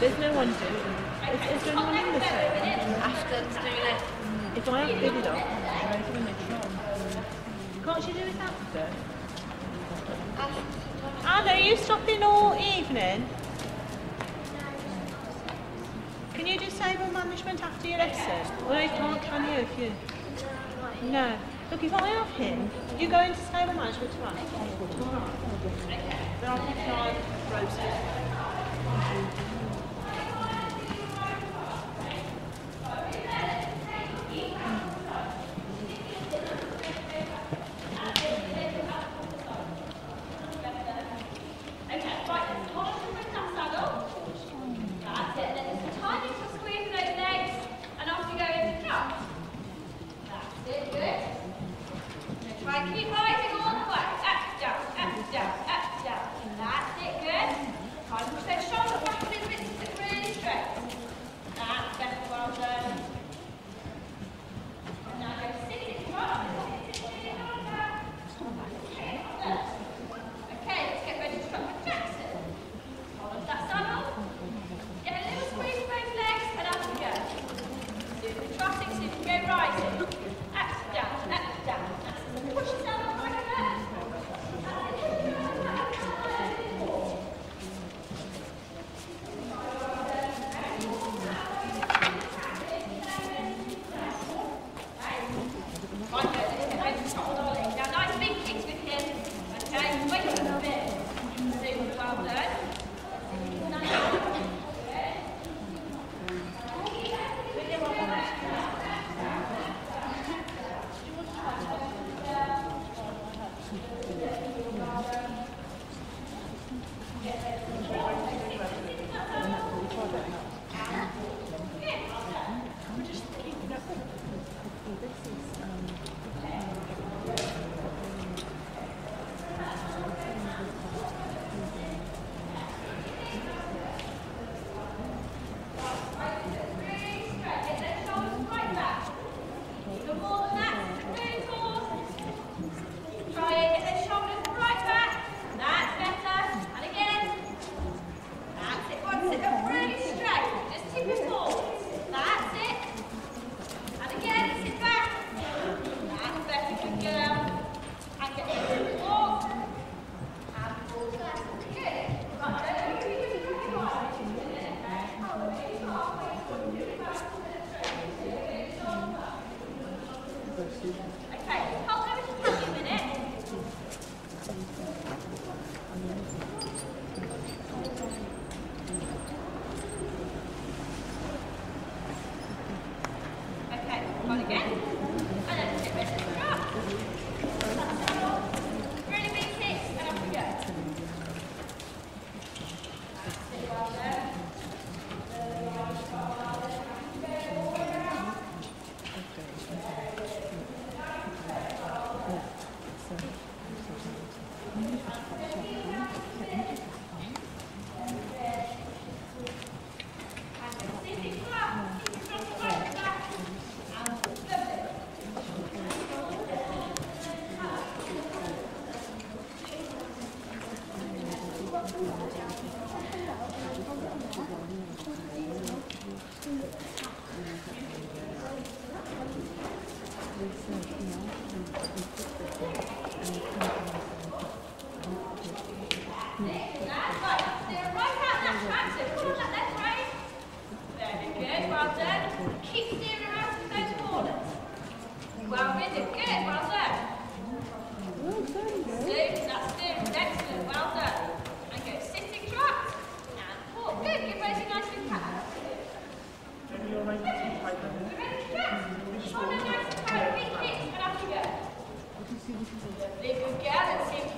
There's no one doing it. Is, is there anyone in the show? Ashton's doing it. If I have bid it up, can't she do it after? Anna, are you stopping all evening? Can you do stable management after your lesson? Well, you can't, can you, if you... No. Look, if I have him, you go into stable management tomorrow? Tomorrow. Then I'll keep an eye on Rosie. Okay, well done. Keep steering around to the bed corners. Well ridden, good, well done. Well done, that's steering, excellent, well done. And go sitting trot. And pull, good, give those a nice big pat. Jenny, you're right. Ready to stretch. Hold on nice and tight, big kicks, and up you go. Lovely, good girl, and see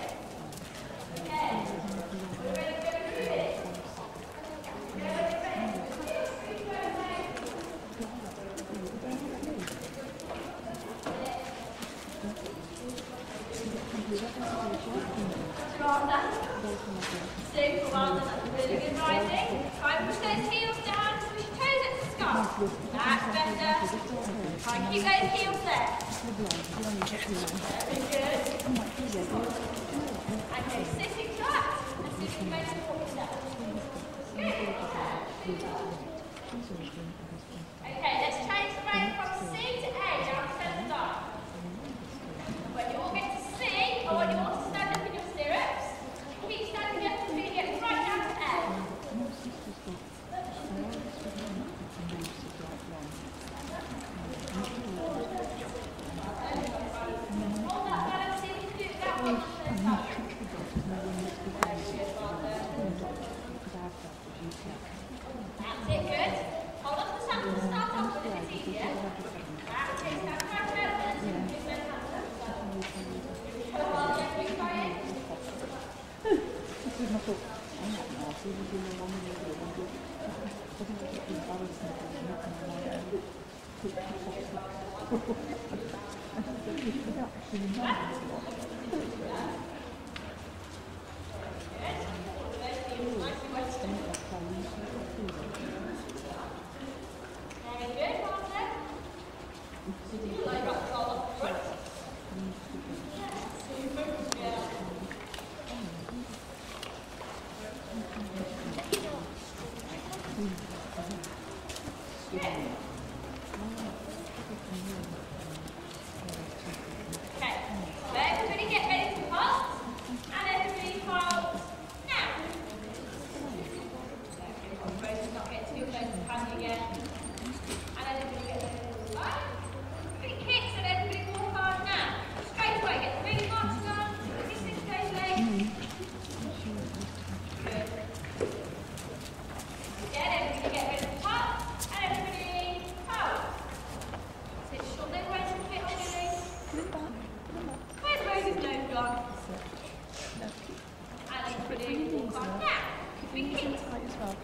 Thank you guys heels there. Very good. Okay, sitting see if it ましょう。Thank you. Mm-hmm. Where's, gone? I. Big. As well.